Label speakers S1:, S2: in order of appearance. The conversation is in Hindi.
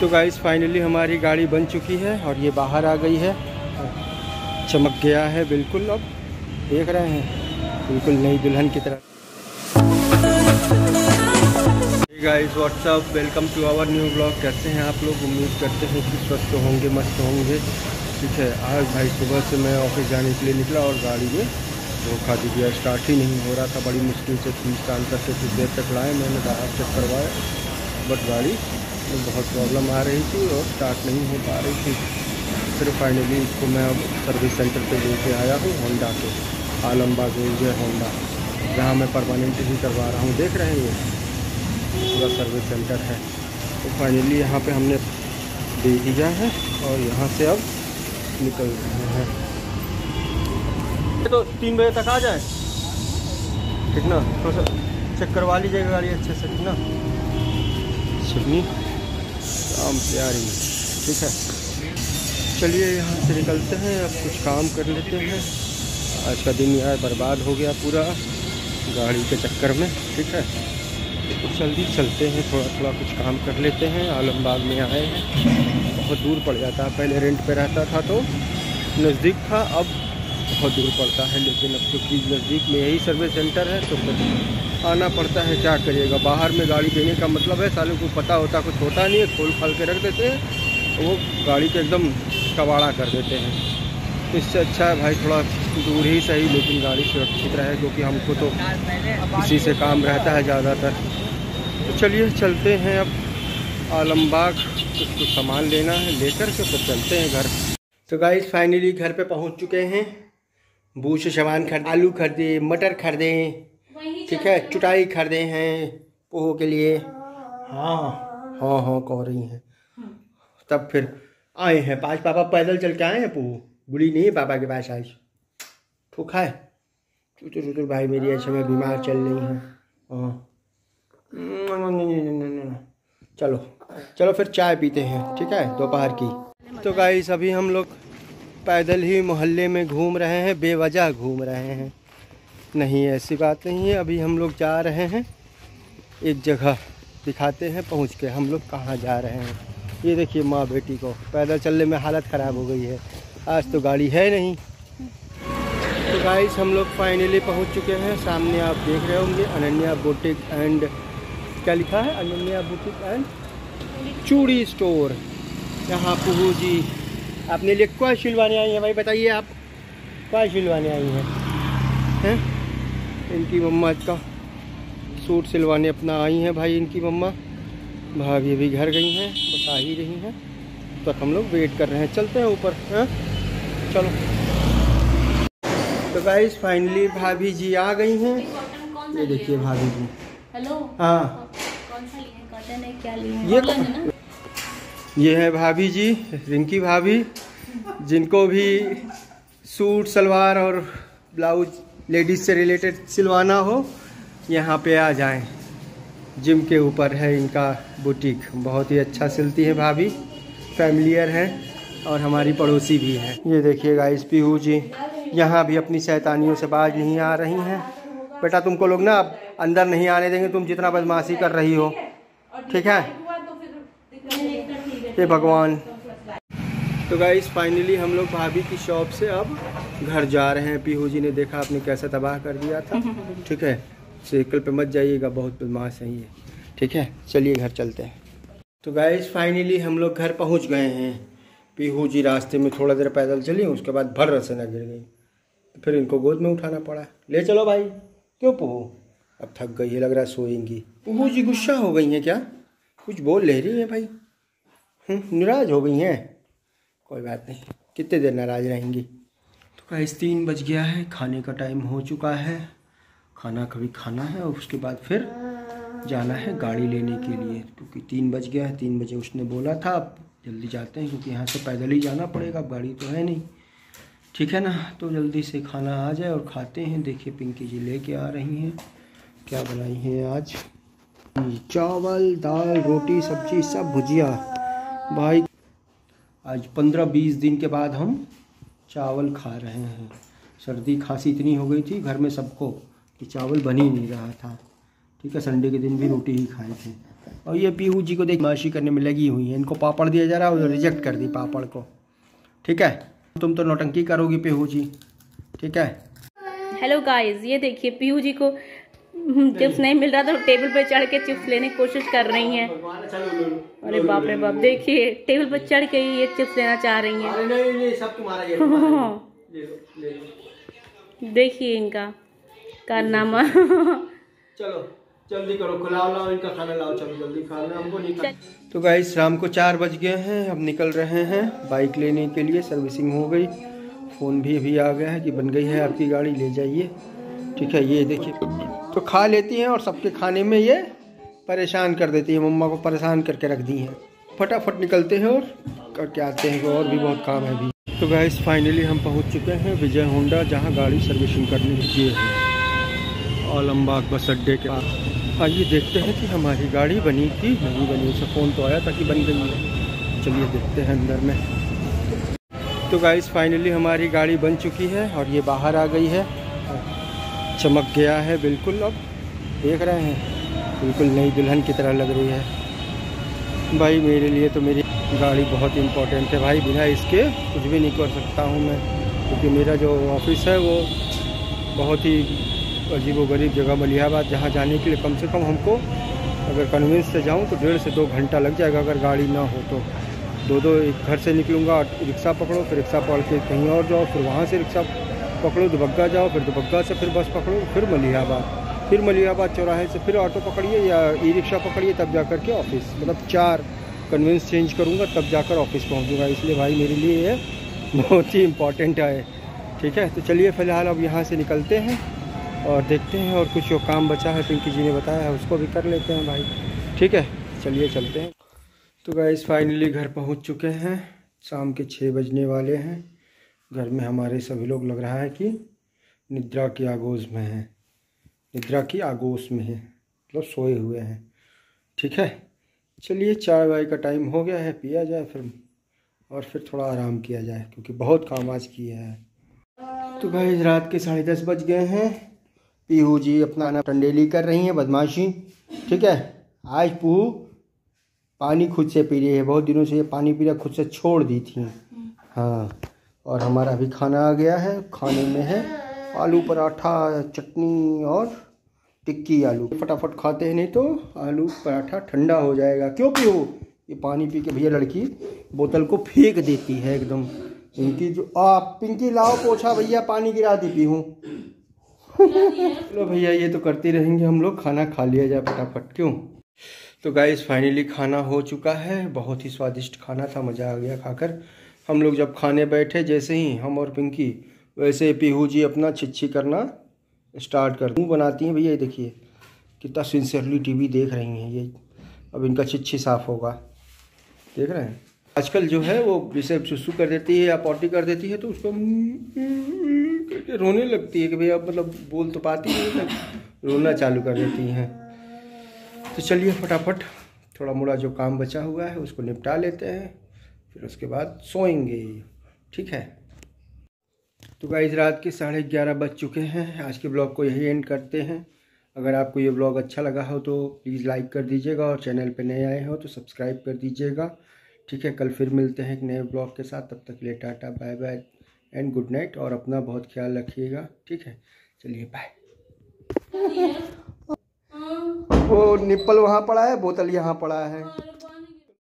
S1: तो गाइस फाइनली हमारी गाड़ी बन चुकी है और ये बाहर आ गई है। चमक गया है बिल्कुल अब। देख रहे हैं। बिल्कुल नई दुल्हन की तरह। Guys what's up welcome to our new blog कैसे हैं आप लोग? उम्मीद करते हैं कि स्वस्थ होंगे, मस्त होंगे। ठीक है, आज भाई सुबह से मैं ऑफ़िस जाने के लिए निकला और गाड़ी में धोखा दे दिया। स्टार्ट ही नहीं हो रहा था। बड़ी मुश्किल से तीन स्टार्ट करके कुछ देर तक लाए। मैंने बाहर चेक करवाया बट गाड़ी में बहुत प्रॉब्लम आ रही थी और स्टार्ट नहीं हो पा रही थी। फिर फाइनली इसको मैं अब सर्विस सेंटर पे लेके आया हूँ होंडा के। आलमबाग जो होंडा जहाँ मैं परमानेंट ही करवा रहा हूँ। देख रहे हैं ये? पूरा सर्विस सेंटर है। तो फाइनली यहाँ पे हमने दे दिया है और यहाँ से अब निकल रहे हैं। तो तीन बजे तक आ जाए? ठीक ना? थोड़ा सा चेक करवा लीजिएगा गाड़ी अच्छे से ठीक ना? काम प्यारी ठीक है? चलिए, यहाँ से निकलते हैं, अब कुछ काम कर लेते हैं। आज का दिन यार बर्बाद हो गया पूरा, गाड़ी के चक्कर में। ठीक है? तो जल्दी चलते हैं थोड़ा थोड़ा कुछ काम कर लेते हैं। आलमबाग में आए हैं। बहुत दूर पड़ जाता है, पहले रेंट पे रहता था तो। नज़दीक था, अब बहुत दूर पड़ता है, लेकिन अब क्योंकि नज़दीक में यही सर्विस सेंटर है तो आना पड़ता है, क्या करिएगा? बाहर में गाड़ी देने का मतलब है, सालों को पता होता, कुछ होता नहीं है, खोल खाल के रख देते हैं, वो गाड़ी के एकदम कबाड़ा कर देते हैं। इससे अच्छा है भाई, थोड़ा दूर ही सही, लेकिन गाड़ी सुरक्षित रहे, क्योंकि हमको तो इसी से काम रहता है ज़्यादातर। तो चलिए, चलते हैं अब आलमबाग, कुछ कुछ सामान लेना है, लेकर के फिर चलते हैं घर। तो गाइस फाइनली घर पे पहुँच चुके हैं। से सामान खरीद, आलू खरीदे, मटर खरीदे ठीक है चुटाई खरीदे हैं पोहो के लिए। हाँ। हाँ हाँ कह रही हैं। तब फिर आए हैं। पाँच पापा पैदल चल के आए हैं पोहो। बुरी नहीं है पापा के पास आज। ठोका है। चुतुर चुतुर भाई मेरी ऐसे में बीमार चल रही है। हाँ। चलो चलो फिर चाय पीते हैं। ठीक है दोपहर की। तो गाइस अभी हम लोग पैदल ही मोहल्ले में घूम रहे हैं बेवजह घूम रहे हैं। नहीं ऐसी बात नहीं है। अभी हम लोग जा रहे हैं। एक जगह दिखाते हैं, पहुँच के हम लोग कहाँ जा रहे हैं। ये देखिए माँ बेटी को, पैदल चलने में हालत ख़राब हो गई है। आज तो गाड़ी है नहीं। तो गाइस हम लोग फाइनली पहुँच चुके हैं। सामने आप देख रहे होंगे, अनन्या बुटीक एंड क्या लिखा है? Ananya boutique and chudi store यहाँ पुहू जी, आपने लिए क्या सिलवाने आई हैं भाई? बताइए आप, क्या सिलवाने आई हैं? हैं? इनकी मम्मा का सूट सिलवाने अपना आई हैं भाई इनकी मम्मा। भाभी अभी घर गई हैं बस आ ही रही हैं। तक तो हम लोग वेट कर रहे हैं। चलते हैं ऊपर हैं? चलो। तो गाइस फाइनली भाभी जी आ गई हैं। ये देखिए भाभी जी।
S2: हेलो
S1: हाँ।
S2: कौन सा लिए कॉटन है? क्या लिए
S1: ये
S2: ना?
S1: ये है भाभी जी रिंकी भाभी जिनको भी सूट सलवार और ब्लाउज लेडीज़ से रिलेटेड सिलवाना हो, यहाँ पे आ जाएँ। जिम के ऊपर है इनका बुटीक। बहुत ही अच्छा सिलती है भाभी। फैमिलियर है और हमारी पड़ोसी भी है। ये देखिएगा इस पीहू जी। यहाँ भी अपनी शैतानियों से बाज नहीं आ रही हैं। बेटा, तुमको लोग ना अब अंदर नहीं आने देंगे, तुम जितना बदमाशी कर रही हो। ठीक है? ये भगवान। तो गाइस फाइनली हम लोग भाभी की शॉप से अब घर जा रहे हैं। पीहू जी ने देखा आपने कैसा तबाह कर दिया था? ठीक है? साइकिल पे मत जाइएगा बहुत बदमाश है ये। ठीक है? चलिए घर चलते हैं। तो गाइस फाइनली हम लोग घर पहुँच गए हैं। पीहू जी रास्ते में थोड़ा देर पैदल चली उसके बाद भर से न गिर गई। फिर इनको गोद में उठाना पड़ा। ले चलो भाई। क्यों पुहू? अब थक गई है लग रहा है सोएँगी। पुहू जी गुस्सा हो गई हैं क्या? कुछ बोल ले रही हैं भाई? हम्म, नाराज़ हो गई हैं। कोई बात नहीं। कितने देर नाराज़ रहेंगी? तो गाइस तीन बज गया है, खाने का टाइम हो चुका है। खाना कभी खाना है और उसके बाद फिर जाना है गाड़ी लेने के लिए। क्योंकि तीन बज गया है, तीन बजे उसने बोला था अब जल्दी जाते हैं क्योंकि यहाँ से पैदल ही जाना पड़ेगा, गाड़ी तो है नहीं। ठीक है ना? तो जल्दी से खाना आ जाए और खाते हैं। देखिए पिंकी जी लेके आ रही हैं। क्या बनाई हैं आज? चावल, दाल, रोटी, सब्ज़ी, सब भुजिया। भाई, आज पंद्रह बीस दिन के बाद हम चावल खा रहे हैं। सर्दी खांसी इतनी हो गई थी घर में सबको कि चावल बन ही नहीं रहा था। ठीक है, संडे के दिन भी रोटी ही खाए थे। और ये पीहू जी को देख माशी करने में लगी हुई है। इनको पापड़ दिया जा रहा है रिजेक्ट कर दी पापड़ को। ठीक है, तुम तो नौटंकी करोगी पीहू जी। ठीक है।
S2: हेलो गाइस ये देखिए पीहू जी को चिप्स नहीं मिल रहा तो टेबल पर चढ़ के चिप्स लेने की कोशिश कर रही हैं। अरे बाप रे बाप देखिए टेबल पर चढ़ के ये चिप्स लेना चाह रही हैं।
S1: अरे नहीं नहीं सब तुम्हारा ये तुम्हारा ये। ले लो ले लो।
S2: देखिए इनका कारनामा।
S1: चलो जल्दी करो खिलाओ लाओ इनका खाना लाओ चलो जल्दी खाना हमको नहीं तो गाइस शाम को चार बज गए हैं अब निकल रहे हैं बाइक लेने के लिए सर्विसिंग हो गई। फ़ोन भी अभी आ गया है कि बन गई है आपकी गाड़ी ले जाइए। ठीक है, ये देखिए। तो खा लेती हैं और सबके खाने में ये परेशान कर देती है। मम्मा को परेशान करके रख दी हैं। फटाफट निकलते हैं और करके आते हैं। और भी बहुत काम है अभी। तो गाइस फाइनली हम पहुँच चुके हैं विजय होंडा, जहाँ गाड़ी सर्विसिंग करने ये है। आलमबाग बस अड्डे के पास। आइए देखते हैं कि हमारी गाड़ी बनी कि नहीं बनी। उसे फ़ोन तो आया था कि बन गई है। चलिए देखते हैं अंदर में। तो गाइस फाइनली हमारी गाड़ी बन चुकी है और ये बाहर आ गई है। चमक गया है बिल्कुल अब देख रहे हैं। बिल्कुल नई दुल्हन की तरह लग रही है। भाई मेरे लिए तो मेरी गाड़ी बहुत इम्पोर्टेंट है। भाई बिना इसके कुछ भी नहीं कर सकता हूँ मैं। क्योंकि मेरा जो ऑफ़िस है वो बहुत ही अजीब गरीब जगह मलिहाबाद, जहाँ जाने के लिए कम से कम हमको अगर कन्वेंस से जाऊँ तो डेढ़ से दो घंटा लग जाएगा अगर गाड़ी ना हो तो। दो दो एक घर से निकलूँगा, रिक्शा पकड़ो फिर रिक्शा पकड़ के कहीं और जाओ, फिर वहाँ से रिक्शा पकड़ो, दुबग्गा जाओ, फिर दुबग्गा से फिर बस पकड़ो, फिर मलिहाबाद। फिर मलिहाबाद चौराहे से फिर ऑटो पकड़िए या ई रिक्शा पकड़िए, तब जा कर के ऑफ़िस। मतलब चार कन्वेंस चेंज करूँगा, तब जाकर ऑफ़िस पहुँचूँगा। इसलिए भाई मेरे लिए ये बहुत ही इंपॉर्टेंट है ठीक है? तो चलिए, फ़िलहाल अब यहाँ से निकलते हैं और देखते हैं और कुछ जो काम बचा है पिंकी जी ने बताया है, उसको भी कर लेते हैं भाई। ठीक है? चलिए चलते हैं। तो गाइस फाइनली घर पहुँच चुके हैं। शाम के छः बजने वाले हैं। घर में हमारे सभी लोग लग रहा है कि निद्रा की आगोश में है। निद्रा की आगोश में है। मतलब सोए हुए हैं। ठीक है? चलिए चाय वाय का टाइम हो गया है। पिया जाए फिर, और फिर थोड़ा आराम किया जाए, क्योंकि बहुत काम आज किया है। तो भाई रात के साढ़े दस बज गए हैं। पीहू जी अपना ना टंडेली कर रही हैं, बदमाशी। ठीक है? आज पीहू पानी खुद से पी रही है। बहुत दिनों से ये पानी पी रहा खुद से छोड़ दी थी। हाँ। और हमारा भी खाना आ गया है, खाने में है। आलू पराठा, चटनी और टिक्की आलू। फटाफट खाते हैं, नहीं तो आलू पराठा ठंडा हो जाएगा। क्यों पीहू ये पानी पी के भैया लड़की बोतल को फेंक देती है एकदम। पिंकी जो, आप पिंकी लाओ पोछा भैया, पानी गिरा दी पीहू चलो भैया, ये तो करते रहेंगे हम लोग। खाना खा लिया जाए फटाफट, क्यों? तो गाइस फाइनली खाना हो चुका है। बहुत ही स्वादिष्ट खाना था, मज़ा आ गया खाकर। हम लोग जब खाने बैठे जैसे ही हम और पिंकी, वैसे पीहू जी अपना छिच्छी करना स्टार्ट कर मुँह बनाती हैं, भैया, ये देखिए, कितना सिंसियरली टीवी देख रही हैं ये। अब इनका छिच्छी साफ़ होगा। देख रहे हैं? आजकल जो है वो जैसे सुसु कर देती है या पॉटी कर देती है तो उसको करके रोने लगती है कि भैया मतलब बोल तो पाती है रोना चालू कर देती हैं। तो चलिए फटाफट, थोड़ा मोड़ा जो काम बचा हुआ है उसको निपटा लेते हैं। फिर उसके बाद सोएँगे। ठीक है? तो गाइस रात के साढ़े ग्यारह बज चुके हैं। आज के ब्लॉग को यही एंड करते हैं। अगर आपको ये ब्लॉग अच्छा लगा हो तो प्लीज़ लाइक कर दीजिएगा और चैनल पे नए आए हो तो सब्सक्राइब कर दीजिएगा। ठीक है कल फिर मिलते हैं एक नए ब्लॉग के साथ। तब तक के लिए tata bye bye and good night और अपना बहुत ख्याल रखिएगा। ठीक है? चलिए बाय वो निप्पल वहाँ पड़ा है बोतल यहाँ पड़ा है।